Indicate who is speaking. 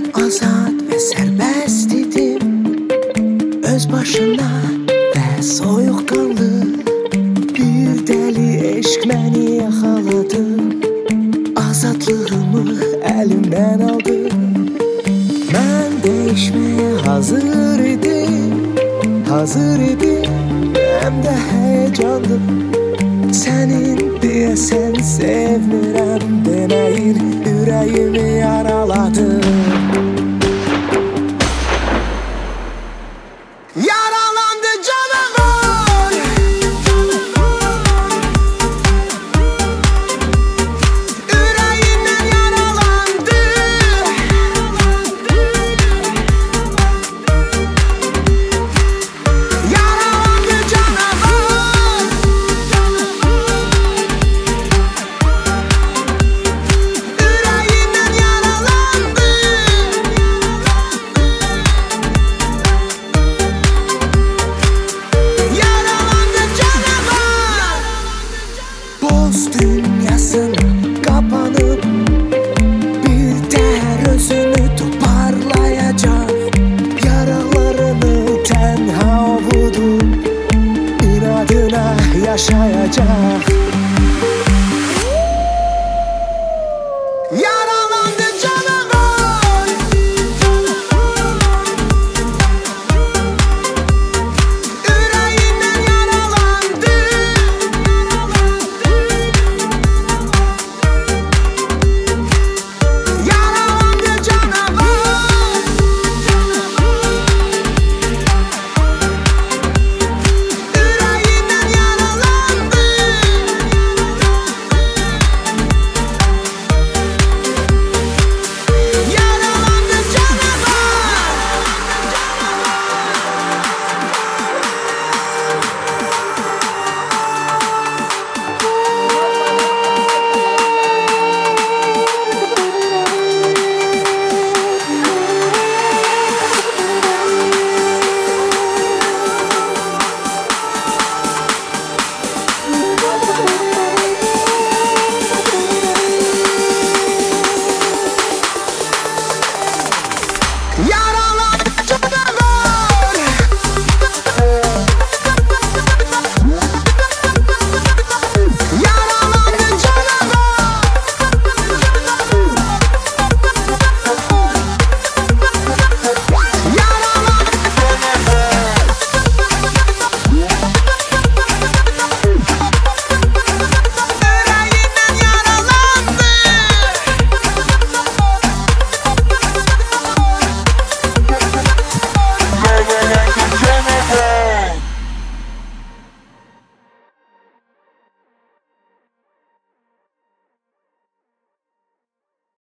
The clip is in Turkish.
Speaker 1: Ben azat ve serbest idim Öz başına ve soyukkanlı Bir deli eşk beni yakaladı. Azatlığımı elimden aldı. Ben değişmeye hazır idim. Hazır idim. Hem de heyecanlı Senin diye sen sevmirəm deməyir ürəyimi Sẽ 家